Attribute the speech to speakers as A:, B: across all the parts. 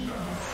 A: Red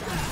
A: Stop.